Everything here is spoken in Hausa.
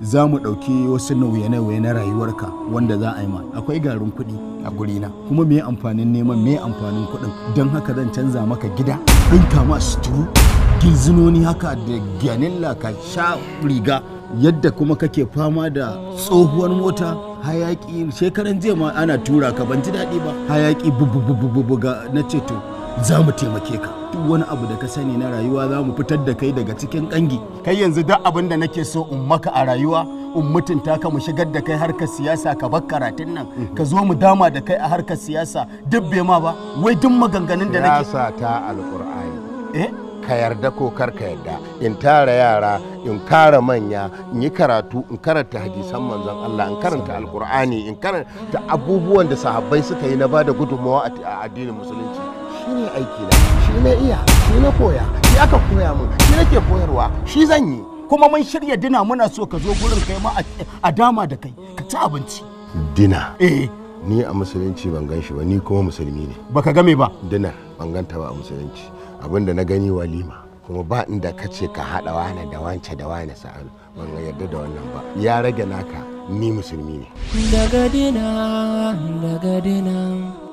za mu ɗauki wasu nauye-nauye na rayuwarka wanda za a yi ma. Akwai garin kuɗi a gurina kuma me amfanin neman me amfanin kuɗin? Don haka zan canza maka gida ɗinka ma suturu gizinoni haka da gyanilla ka sha riga yadda kuma kake fama da tsohuwar mota hayaki shekaran jiya ma ana tura ka ban ji daɗi ba. Hayaki bubu ga na ce to za mu taimake ka. Duk wani abu da ka sani na rayuwa za mu fitar da kai daga cikin kangi kai yanzu duk abin da nake so in maka a rayuwa in mutunta ka mu shigar da kai harkar siyasa ka bar karatun nan ka zo mu dama da kai a harkar siyasa. Duk bai ma ba wai duk maganganun da nake siyasa ta alƙur'ani eh? Ka yarda ko kar ka yarda. In tara yara in kara manya in yi karatu in karanta hadisan manzon Allah in karanta alkur'ani in karanta abubuwan da sahabbai suka yi na ba da gudunmawa a addinin musulunci. Shine aiki na shi na iya shi na koya shi aka koya min shi nake koyarwa shi zan yi. Kuma mun shirya dina muna so ka zo gurin kai ma a dama da kai ka ci abinci. Dina? Eh. Ni a musulunci ban gan shi ba ni kuma musulmi ne. Baka game ba? Dinar ban ganta ba a musulunci. Abinda na gani walima kuma ba inda ka ce ka haɗa wane da wance da wane sa'alu ban yarda da wannan ba. Ya rage naka ni musulmi ne. Daga dina daga dina.